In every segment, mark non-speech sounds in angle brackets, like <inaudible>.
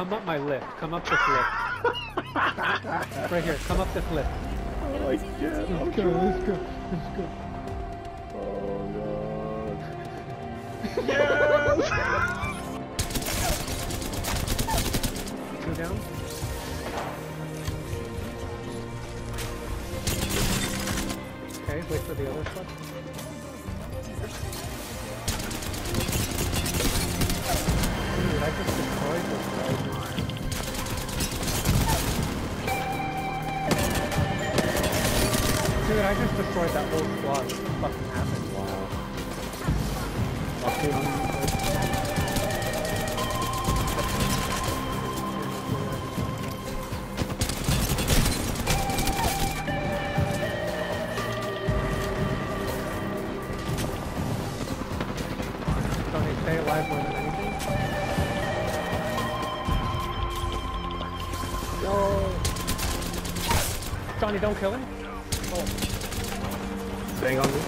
come up my lift. Come up this lift. right here. Come up this lift. Oh my god. Let's go. Let's go. Let's go. Oh god. Yes. Two down. Okay, wait for the other squad. Destroyed that whole squad. Fucking happened? Wow. Stay alive more than anything. Jonny, don't kill him. Staying on me.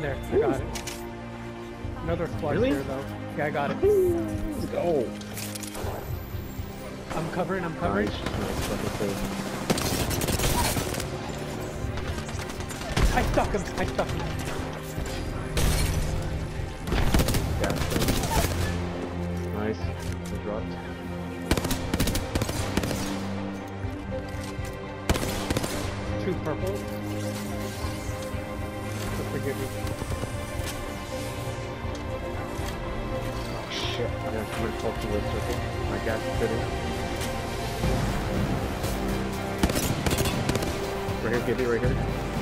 There, I got it. Another squad Really? here, though. Yeah, I got it. Let's go. I'm covering, I'm covering. Nice. Nice. That's okay. I stuck him, I stuck him. Nice. He dropped. Two purple. Forgive me. Oh shit. I gotta come and talk to the circle. My gas is fitting. Right here, Gibby, right here.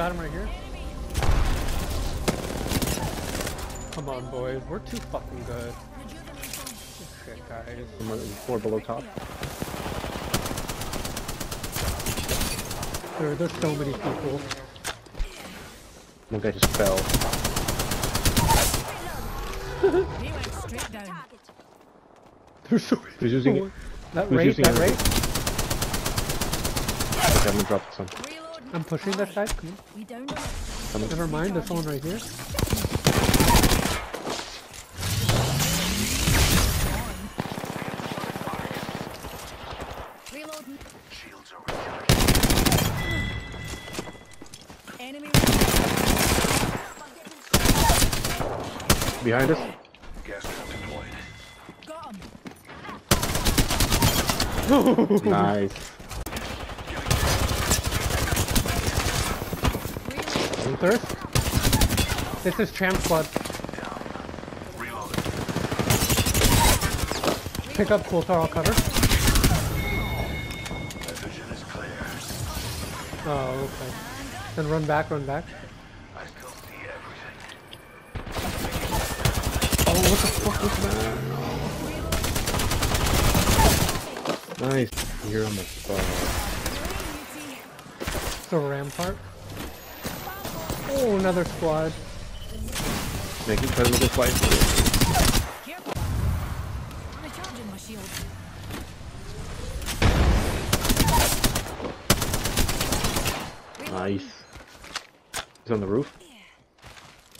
Got him right here. Come on, boys. We're too fucking good. Shit, guys. Someone four below top. There, there's so many people. One guy just fell. He went straight down. <laughs> There's so many Who's using it? people. That Who's rate, using that it? rate. Okay, I'm gonna drop some. Reload. I'm pushing that side. Come We downed him. on. Never mind, there's someone right here. Reloading. Shields are recharging. Behind us. Gas trap deployed. <laughs> Nice. Thirst. This is Champ Squad. Pick up Coulter, I'll cover. That vision is clear. Oh, okay. Then run back, run back. I still see everything. Oh, what the fuck was that? Nice. You're on the spot. The rampart. Oh, another squad. Make it cut a little fight. Careful. Recharging my shield. Nice. He's on the roof.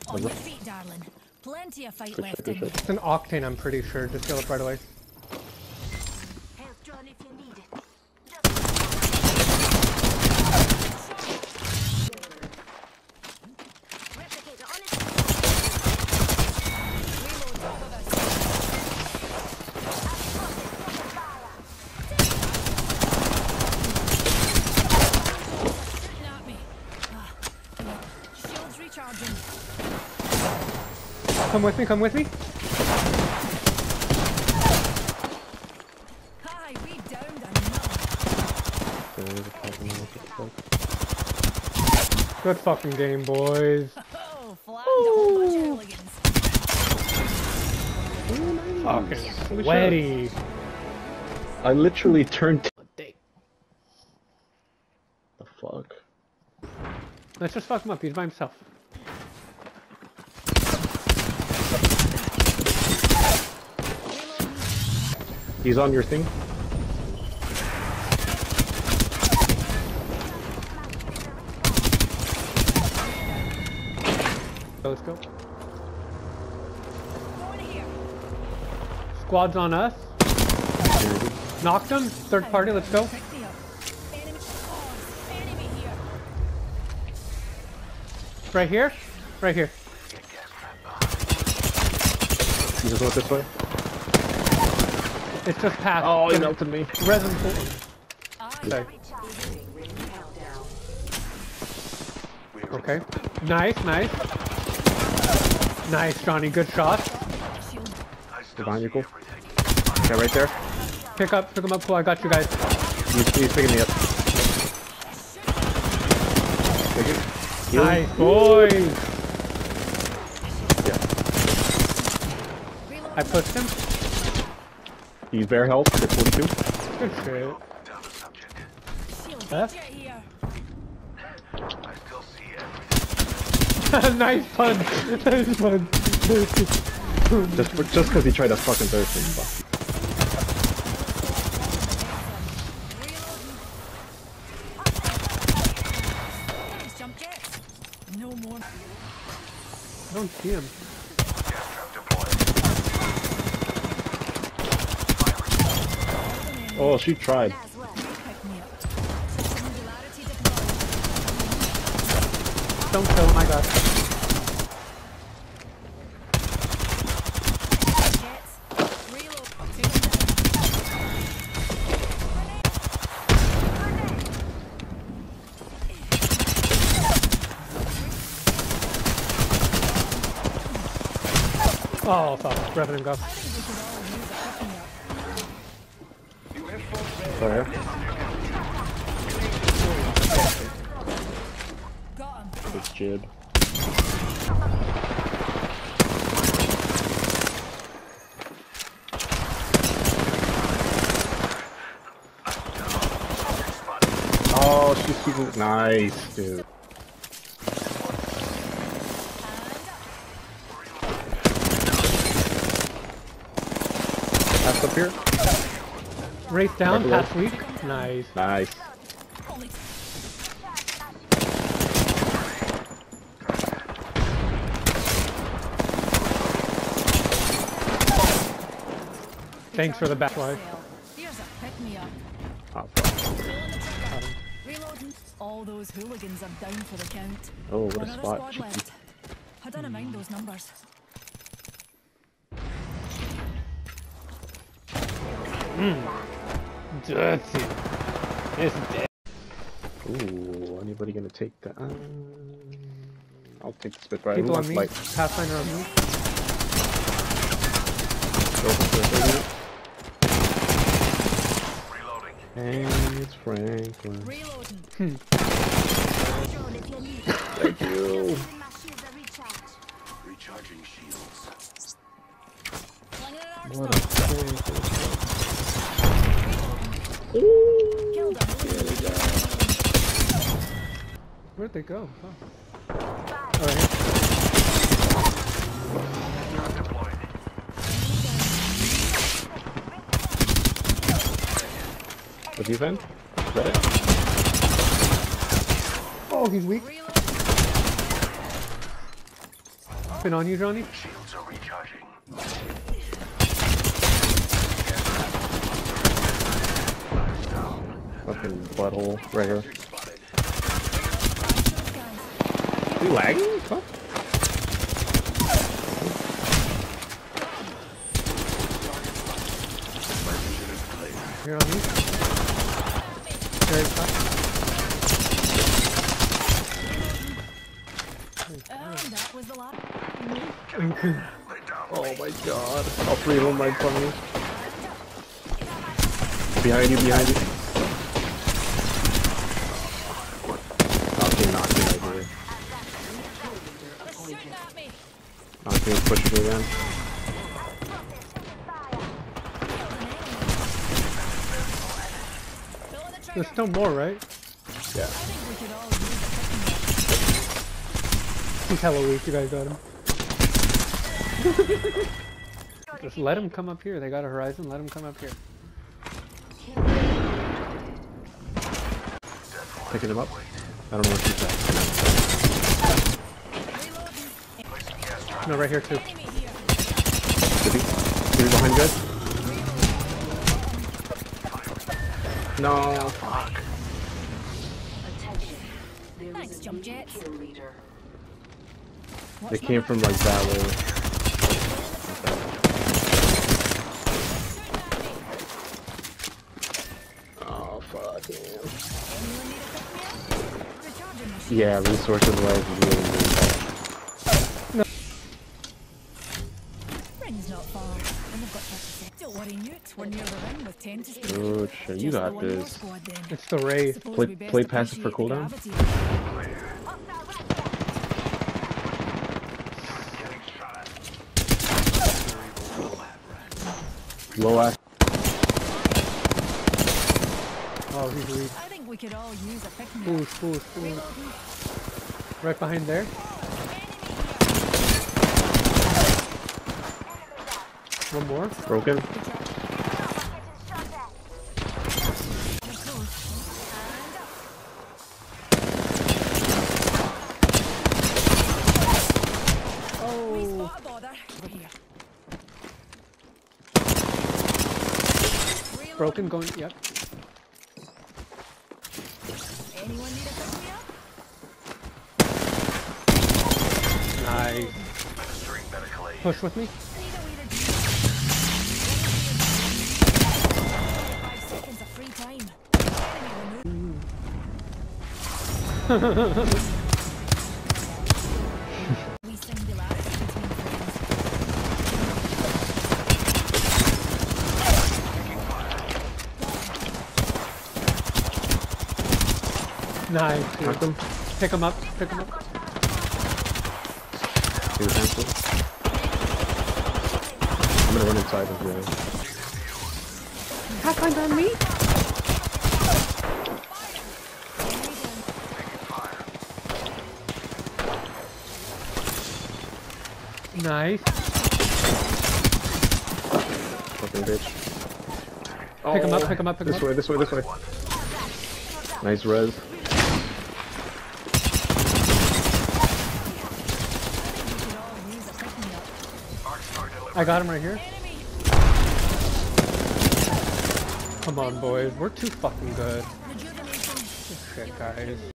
On your feet, darling. Plenty of fight left in good you. shit. It's an octane, I'm pretty sure. Just go up right away. Health drone if you need it. Replicator on its Reload top of us. Shooting at me. Ah. Shields recharging. Come with me, come with me. Hi, we downed another. There's a problem with it, fuck. Good fucking game, boys. Oh, flat. A whole bunch. Fucking sweaty. I literally turned. Dang. The fuck? Let's just fuck him up. He's by himself. He's on your thing. So let's go. Squad's on us. Knocked him. Third party. Let's go. Pick me up. Enemy. Enemy here. Right here. Right here. You just went this way. It's just past. Oh, he Gonna- melted me. Resin pool. Okay. Okay. Nice, nice. Nice, Jonny. Good shot. shield. I still you, see Cole. Okay, right there. Pick up, pick him up. Cool. I got you guys. He's, he's picking me up. Take it. Heal. Nice, boys. Yeah. I pushed him. He's bare health. At 42. Good shit. Down the subject. Shield. Left. Get here. I still see everything. nice punch. Nice punch. Just for, just because he tried to fucking thirst me. Fuck. Nice jump. No more. I don't see him. Gas trap deployed. Oh, she tried. Don't kill them down. Oh, fuck. Revenant go. Sorry. Got jib. Oh, she's keeping nice, dude. Pass up here. Race down. Regular. Past week. Nice. Nice. Thanks for the back line. sale. Here's a pick me up. Oh, fuck. Pulling the trigger. Reloading. All those hooligans are down for the count. oh what a Another spot. squad left. <laughs> I don't mind those numbers. Hmm. Dirty. It's dead. Ooh, anybody gonna take that? Um, I'll take the Spitfire. Who People on wants me. light? Pathfinder on me. Go for Spitfire. Reloading. And it's Franklin. Reloading. Drone Where'd they go? Oh. Oh, right What do you think? Is that it? Oh, he's weak. Reload. Been on you, Jonny. Shields are recharging. Fucking butthole right here. You lagging? Fuck. Here on me. Very top. And that was the last. Lay down. Oh my god. All three of them right from me. Behind you, behind you. He was pushing me. There's no more, right? Yeah. He's hella weak, you guys got him. <laughs> Just let him come up here. They got a horizon, let him come up here. Picking him up. I don't know what he's at. No, right here too. Enemy here. Did he? Did he behind good? No. Fuck. Attention. Thanks, jump jets. leader. They came from like that way. Oh fuck, man. Anyone need a pick-me-up? Recharging my shield. Yeah, resources wise, is really, really spare. You got this. squad. It's the Ray. Play- we play passive for appreciate the cooldown? gravity. Getting shot at. Low ass. Oh, he's weak. I think we could all use a pick-me-up. Boost, boost, boost. Right behind there. One more. Broken. Of course. And up. We Oh. spot a bother. Over here. Reloading. Broken, going, yep. Anyone need a pick-me-up? Nice. Administering medical aid. Push with me. Need a wee reduce. Five seconds of free time. <laughs> Nice. dude. Him. Pick him up. Pick him up. He was cancelled. I'm gonna run inside of the. Pathfinder on me. Nice. Fucking bitch. Pick him up, Oh, pick him up, pick him This way, this way, this way. Nice res. We could all use a pick-me-up. Arc star delivered. I got him right here. Come on, boys. We're too fucking good. Shit, guys.